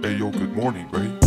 Hey yo, good morning, Ray.